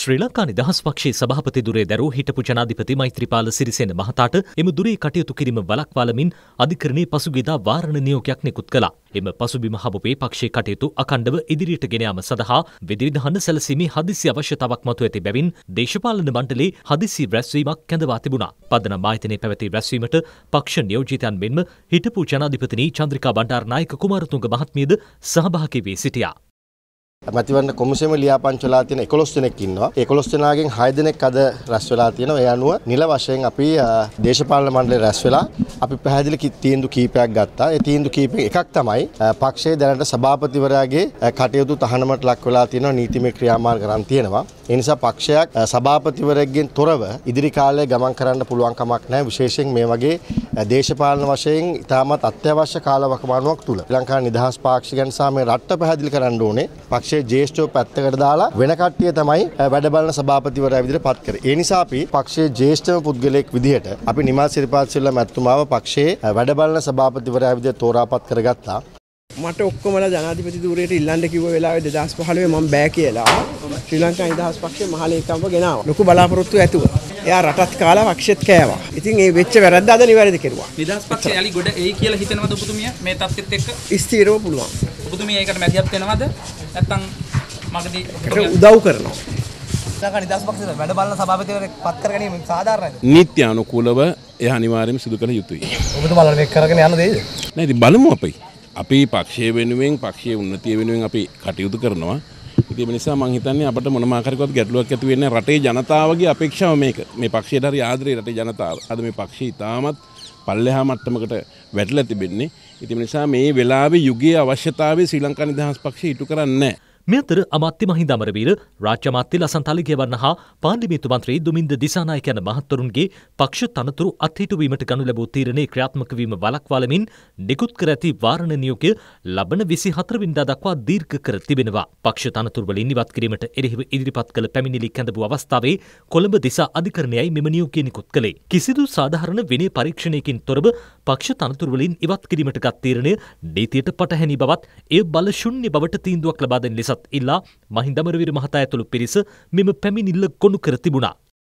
ශ්‍රී ලංකා නිදහස් පක්ෂයේ සභාපති දුරේ දැරූ හිටපු ජනාධිපති මෛත්‍රීපාල සිරිසේන මහතාට එම දුරේ කටයුතු කිරීම වළක්වාලමින් අධිකරණයේ පසුගියදා වාරණ නියෝගයක් නිකුත් කළා. එම පසුබිම හමුවේ පක්ෂයේ කටයුතු අකණ්ඩව ඉදිරියට ගෙන යාම සඳහා විධිවිධාන සැලසීමේ හදිසි අවශ්‍යතාවක් මතුව ඇති බැවින් දේශපාලන මණ්ඩලයේ හදිසි රැස්වීමක් කැඳවා තිබුණා. පදනම් ආයතනයේ පැවති රැස්වීමට පක්ෂ නියෝජිතයන් මෙන්ම හිටපු ජනාධිපතිනි චන්ද්‍රිකා බණ්ඩාරනායක කුමාරතුංග මහත්මියද සහභාගී වී සිටියා. මැතිවරණ කොමිසම ලියාපංචලා තියෙන 11 දෙනෙක් ඉන්නවා. ඒ 11 දෙනාගෙන් 6 දෙනෙක් අද රැස් වෙලා තියෙනවා. ඒ අනුව නිල වශයෙන් අපි දේශපාලන මණ්ඩලය රැස් වෙලා අපි පැහැදිලි තීන්දුව කීපයක් ගත්තා. ඒ තීන්දුව කීපෙන් එකක් තමයි පක්ෂයේ දැනට සභාපතිවරයාගේ කටයුතු තහනමට ලක් වෙලා තියෙනවා නීතිමය ක්‍රියාමාර්ග ගන්න තියෙනවා. ඒ නිසා පක්ෂයක් සභාපතිවරයෙක්ගෙන් තොරව ඉදිරි කාලයේ ගමන් කරන්න පුළුවන් කමක් නැහැ. විශේෂයෙන් මේ වගේ දේශපාලන වශයෙන් ඉතාමත් අත්‍යවශ්‍ය කාලවකවානුවක් තුල. ශ්‍රී ලංකා නිදහස් පාක්ෂිකයන් සහ මේ රට පැහැදිලි කරන්න ඕනේ. පක්ෂයේ ජ්‍යෙෂ්ඨව පැත්තකට දාලා වෙන කට්ටිය තමයි වැඩ බලන සභාපතිවරයා විදිහට පත් කරේ. ඒ නිසා අපි පක්ෂයේ ජ්‍යෙෂ්ඨම පුද්ගලයෙක් විදිහට අපි නිමල් සිරිපාත් සිල්වා මැතිතුමාව පක්ෂයේ වැඩ බලන සභාපතිවරයා විදිහට තෝරාපත් කරගත්තා. මට ඔක්කොමලා ජනාධිපති ධූරයට ඉල්ලන්න කිව්ව වෙලාවේ 2015 මම බෑ කියලා ශ්‍රී ලංකා නිදහස් පක්ෂයේ මහලේකම්ව ගෙනාවා. ලොකු බලාපොරොත්තු ඇතුව. එයා රටත් කාලා පක්ෂෙත් කෑවා. ඉතින් ඒ වෙච්ච වැරද්ද අද නිවැරදි කෙරුවා. නිදහස් පක්ෂය යලි ගොඩ එයි කියලා හිතනවද ඔබතුමිය මේ තත්ත්වෙත් එක්ක? ස්ථීරව පුළුවන්. ඔබතුමිය ඒකට මැදිහත් වෙනවද? නැත්නම් මගදී උදව් කරනවා. නිදහස් පක්ෂයට වැඩ බලන සභාපතිවරයෙක් පත් කර ගැනීම සාධාරණයිද? නීත්‍ය අනුකූලව එය අනිවාර්යයෙන්ම සිදු කළ යුතුයි. ඔබතුමාලා මේක කරගෙන යන්න දෙයිද? නෑ ඉතින් බලමු අපි. අපි පක්ෂය වෙනුවෙන් පක්ෂයේ උන්නතිය වෙනුවෙන් අපි කටයුතු කරනවා. ඉතින් ඒ නිසා මම හිතන්නේ අපිට මොනම ආකාරයකවත් ගැටලුවක් ඇති වෙන්නේ රටේ ජනතාවගේ අපේක්ෂාව මේක. මේ පක්ෂයට හරි ආදරේ රටේ ජනතාව. අද මේ පක්ෂය ඉතාමත් පල්ලෙහා මට්ටමකට වැටලා තිබෙන්නේ. ඉතින් ඒ නිසා මේ වෙලාවේ යුගයේ අවශ්‍යතාවය ශ්‍රී ලංකා නිදහස් පක්ෂය ඉටු කරන්නේ නැහැ. මේ අතර අමාත්‍ය මහින්ද අමරවීර රාජ්‍ය අමාත්‍ය ලසන් තලිගේවන්න හා පාර්ලිමේන්තු මන්ත්‍රී දුමින්ද දිසානායක යන මහත්වරුන්ගේ පක්ෂ තනතුරු අත්හිටුවීමට ගනු ලැබූ තීරණේ ක්‍රියාත්මක වීම වළක්වාලමින් නිකුත් කර ඇති වාරණ නියෝගය ලබන 24 වෙනිදා දක්වා දීර්ඝ කර තිබෙනවා. පක්ෂ තනතුරු වලින් ඉවත් කිරීමට එරෙහිව ඉදිරිපත් කළ පැමිණිලි කැඳවූ අවස්ථාවේ කොළඹ දිසා අධිකරණයයි මෙම නියෝගය නිකුත් කළේ. කිසිදු සාධාරණ විනය පරීක්ෂණයකින් තොරව පක්ෂ තනතුරු වලින් ඉවත් කිරීමට ගත් තීරණය නීතියට පටහැනි බවත් එය බල ශුන්‍ය බවට තීන්දුවක් ලබා දෙන ලෙසත් ඉල්ලා මහින්දමරවීර මහතා ඇතුළු පිරිස මෙම පැමිණිල්ල ගොනු කර තිබුණා.